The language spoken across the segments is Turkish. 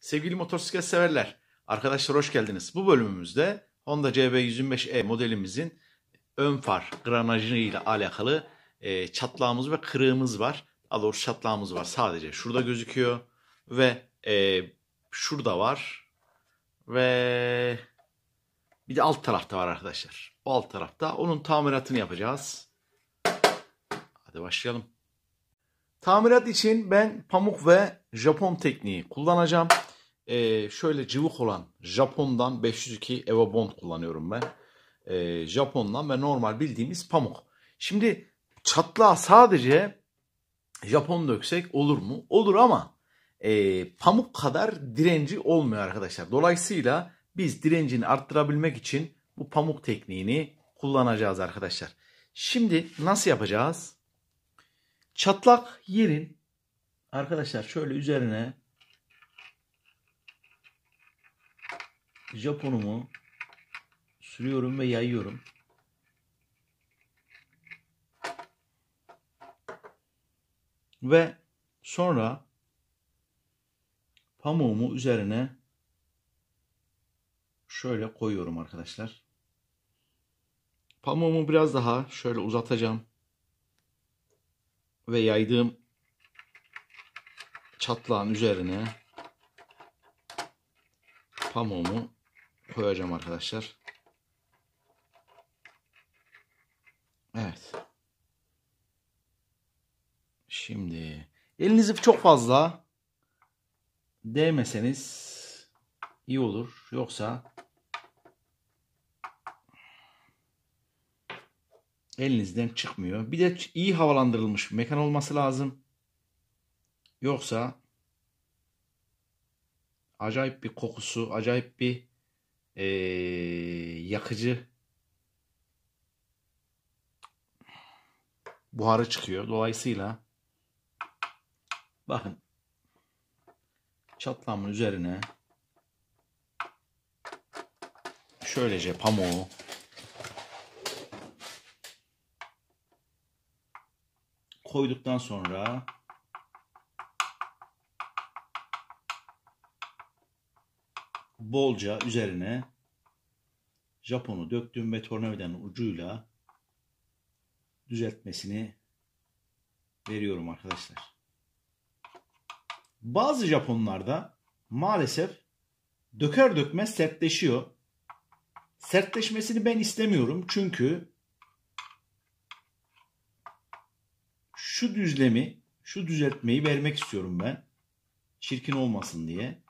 Sevgili motosiklet severler, arkadaşlar hoş geldiniz. Bu bölümümüzde Honda CB125E modelimizin ön far granajı ile alakalı e, çatlağımız ve kırığımız var. Daha doğrusu çatlağımız var sadece. Şurada gözüküyor ve e, şurada var ve bir de alt tarafta var arkadaşlar. Bu alt tarafta onun tamiratını yapacağız. Hadi başlayalım. Tamirat için ben pamuk ve Japon tekniği kullanacağım. Ee, şöyle cıvık olan Japon'dan 502 Evo Bond kullanıyorum ben. Ee, Japon'dan ve normal bildiğimiz pamuk. Şimdi çatlağa sadece Japon döksek olur mu? Olur ama e, pamuk kadar direnci olmuyor arkadaşlar. Dolayısıyla biz direncini arttırabilmek için bu pamuk tekniğini kullanacağız arkadaşlar. Şimdi nasıl yapacağız? Çatlak yerin arkadaşlar şöyle üzerine Japonumu sürüyorum ve yayıyorum. Ve sonra pamuğumu üzerine şöyle koyuyorum arkadaşlar. Pamuğumu biraz daha şöyle uzatacağım. Ve yaydığım çatlağın üzerine pamuğumu koyacağım arkadaşlar. Evet. Şimdi elinizi çok fazla değmeseniz iyi olur. Yoksa elinizden çıkmıyor. Bir de iyi havalandırılmış mekan olması lazım. Yoksa acayip bir kokusu, acayip bir ee, yakıcı buharı çıkıyor. Dolayısıyla bakın çatlağımın üzerine şöylece pamuğu koyduktan sonra bolca üzerine Japon'u döktüm ve tornavidanın ucuyla düzeltmesini veriyorum arkadaşlar. Bazı Japonlarda maalesef döker dökmez sertleşiyor. Sertleşmesini ben istemiyorum çünkü şu düzlemi, şu düzeltmeyi vermek istiyorum ben. Çirkin olmasın diye.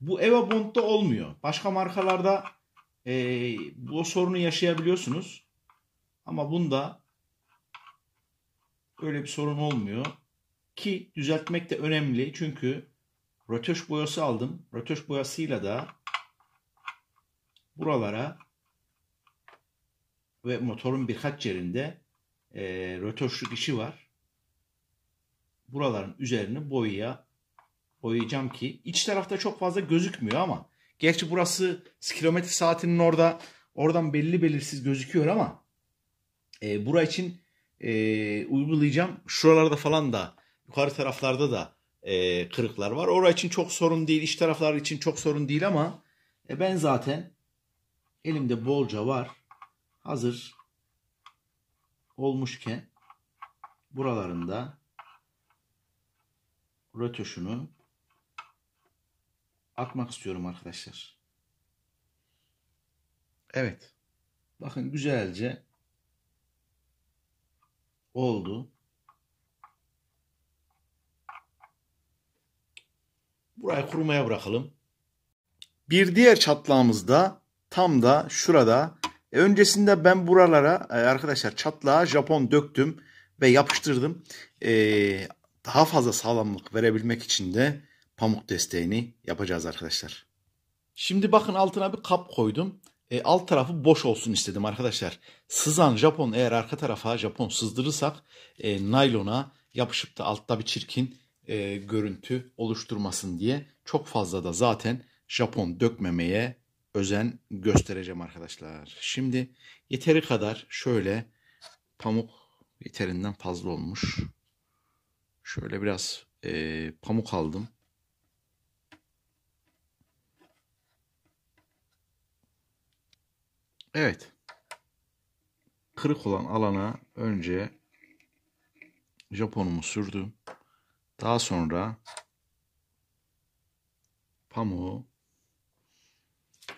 Bu Eva Bond'da olmuyor. Başka markalarda e, bu sorunu yaşayabiliyorsunuz. Ama bunda öyle bir sorun olmuyor. Ki düzeltmek de önemli. Çünkü rötöş boyası aldım. Rötöş boyasıyla da buralara ve motorun birkaç yerinde e, rötoşluk işi var. Buraların üzerini boyaya boyayacağım ki iç tarafta çok fazla gözükmüyor ama gerçi burası kilometre saatinin orada oradan belli belirsiz gözüküyor ama e, bura için e, uygulayacağım. Şuralarda falan da yukarı taraflarda da e, kırıklar var. Orası için çok sorun değil. İç taraflar için çok sorun değil ama e, ben zaten elimde bolca var. Hazır olmuşken buralarında rötoşunu atmak istiyorum arkadaşlar. Evet. Bakın güzelce oldu. Burayı kurumaya bırakalım. Bir diğer çatlağımızda tam da şurada. E, öncesinde ben buralara e, arkadaşlar çatlağa Japon döktüm ve yapıştırdım. E, daha fazla sağlamlık verebilmek için de pamuk desteğini yapacağız arkadaşlar. Şimdi bakın altına bir kap koydum. E, alt tarafı boş olsun istedim arkadaşlar. Sızan Japon eğer arka tarafa Japon sızdırırsak e, naylona yapışıp da altta bir çirkin e, görüntü oluşturmasın diye çok fazla da zaten Japon dökmemeye özen göstereceğim arkadaşlar. Şimdi yeteri kadar şöyle pamuk yeterinden fazla olmuş. Şöyle biraz e, pamuk aldım. Evet. Kırık olan alana önce Japonumu sürdüm. Daha sonra pamuğu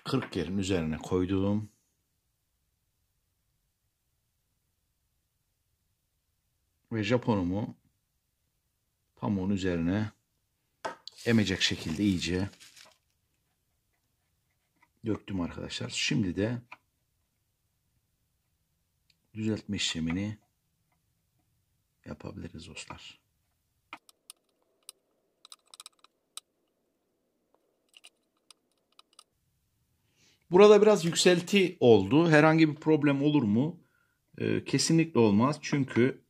kırık yerin üzerine koydum. Ve Japonumu pamuğun üzerine emecek şekilde iyice döktüm arkadaşlar. Şimdi de düzeltme işlemini yapabiliriz dostlar. Burada biraz yükselti oldu. Herhangi bir problem olur mu? Ee, kesinlikle olmaz. Çünkü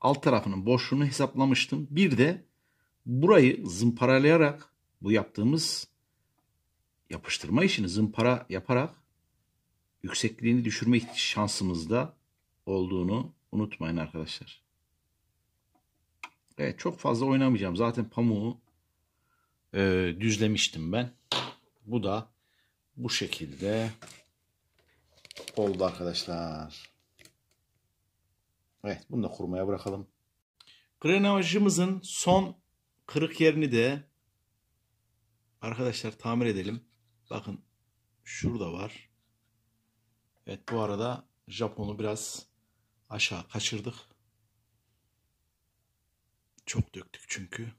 alt tarafının boşluğunu hesaplamıştım. Bir de burayı zımparalayarak bu yaptığımız yapıştırma işini zımpara yaparak yüksekliğini düşürme şansımız da olduğunu unutmayın arkadaşlar. Evet çok fazla oynamayacağım. Zaten pamuğu e, düzlemiştim ben. Bu da bu şekilde oldu arkadaşlar. Evet bunu da kurumaya bırakalım. Grenajımızın son kırık yerini de arkadaşlar tamir edelim. Bakın şurada var. Evet bu arada Japon'u biraz aşağı kaçırdık. Çok döktük çünkü.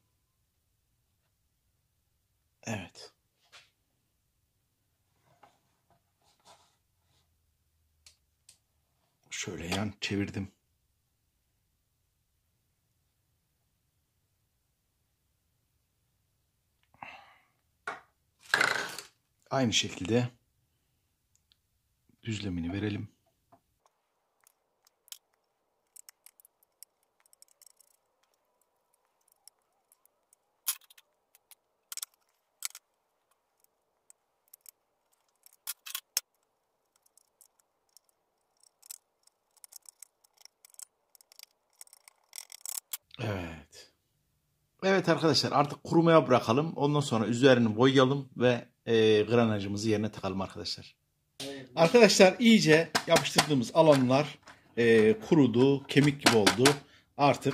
Evet. Şöyle yan çevirdim. Aynı şekilde düzlemini verelim. Evet. Evet arkadaşlar artık kurumaya bırakalım. Ondan sonra üzerini boyayalım ve e, granajımızı yerine takalım arkadaşlar. Arkadaşlar iyice yapıştırdığımız alanlar e, kurudu, kemik gibi oldu. Artık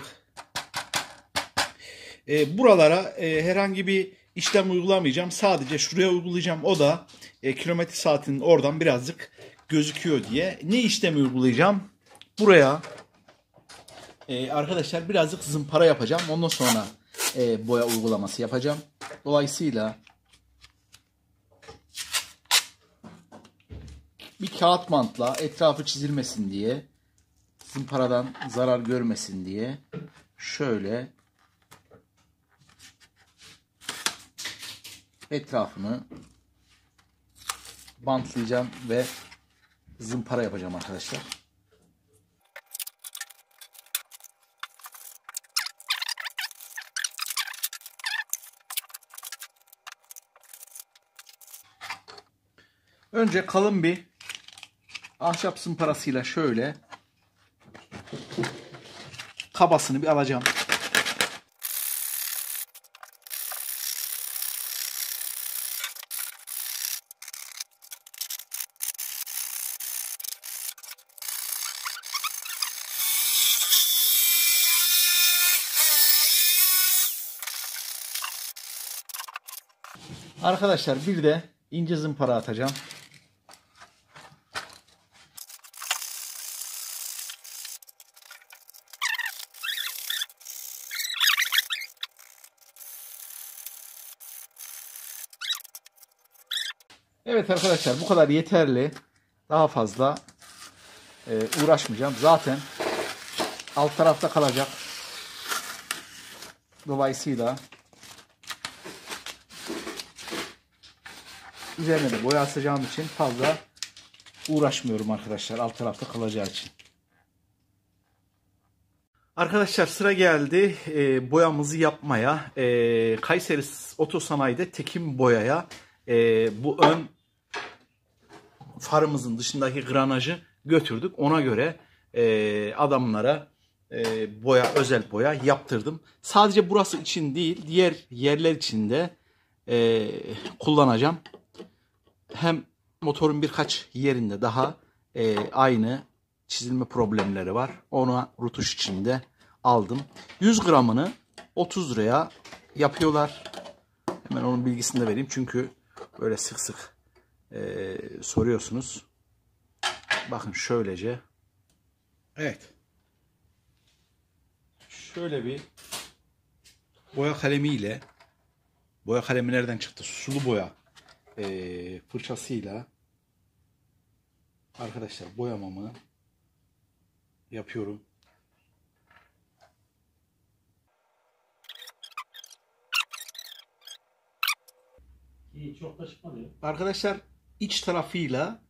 e, buralara e, herhangi bir işlem uygulamayacağım. Sadece şuraya uygulayacağım. O da e, kilometre saatinin oradan birazcık gözüküyor diye. Ne işlemi uygulayacağım? Buraya e, arkadaşlar birazcık zımpara yapacağım. Ondan sonra e, boya uygulaması yapacağım. Dolayısıyla bir kağıt mantla etrafı çizilmesin diye zımparadan zarar görmesin diye şöyle etrafını bantlayacağım ve zımpara yapacağım arkadaşlar. Önce kalın bir ahşap zımparasıyla şöyle kabasını bir alacağım. Arkadaşlar bir de ince zımpara atacağım. Evet arkadaşlar bu kadar yeterli. Daha fazla e, uğraşmayacağım. Zaten alt tarafta kalacak. Dolayısıyla üzerine de boya asacağım için fazla uğraşmıyorum arkadaşlar. Alt tarafta kalacağı için. Arkadaşlar sıra geldi e, boyamızı yapmaya. E, Kayseri Otosanayi'de Tekim Boya'ya e, bu ön farımızın dışındaki granajı götürdük. Ona göre e, adamlara e, boya, özel boya yaptırdım. Sadece burası için değil, diğer yerler için de e, kullanacağım. Hem motorun birkaç yerinde daha e, aynı çizilme problemleri var. Ona rutuş içinde aldım. 100 gramını 30 liraya yapıyorlar. Hemen onun bilgisini de vereyim. Çünkü böyle sık sık e, soruyorsunuz. Bakın şöylece. Evet. Şöyle bir boya kalemiyle boya kalemi nereden çıktı? Sulu boya e, fırçasıyla arkadaşlar boyamamı yapıyorum. İyi çok da çıkmadı. Arkadaşlar iç tarafıyla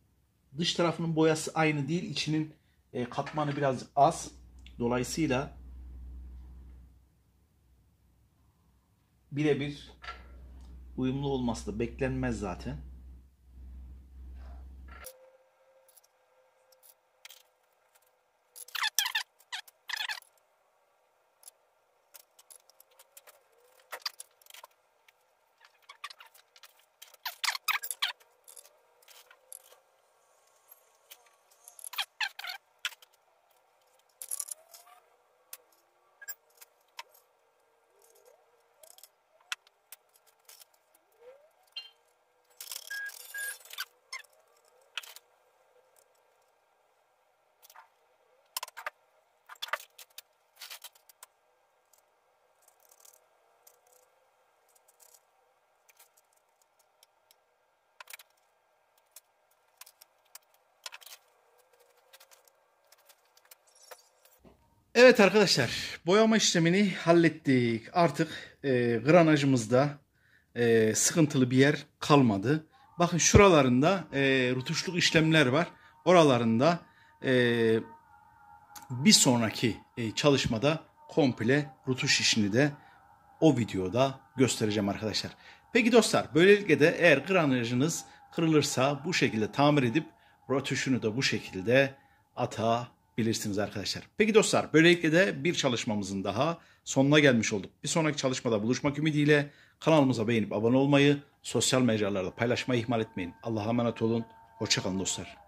dış tarafının boyası aynı değil. İçinin e, katmanı biraz az. Dolayısıyla birebir uyumlu olması da beklenmez zaten. Evet arkadaşlar boyama işlemini hallettik. Artık e, granajımızda e, sıkıntılı bir yer kalmadı. Bakın şuralarında e, rutuşluk işlemler var. Oralarında e, bir sonraki e, çalışmada komple rutuş işini de o videoda göstereceğim arkadaşlar. Peki dostlar böylelikle de eğer granajınız kırılırsa bu şekilde tamir edip rotuşunu da bu şekilde atabilirsiniz arkadaşlar. Peki dostlar böylelikle de bir çalışmamızın daha sonuna gelmiş olduk. Bir sonraki çalışmada buluşmak ümidiyle kanalımıza beğenip abone olmayı, sosyal mecralarda paylaşmayı ihmal etmeyin. Allah'a emanet olun. Hoşçakalın dostlar.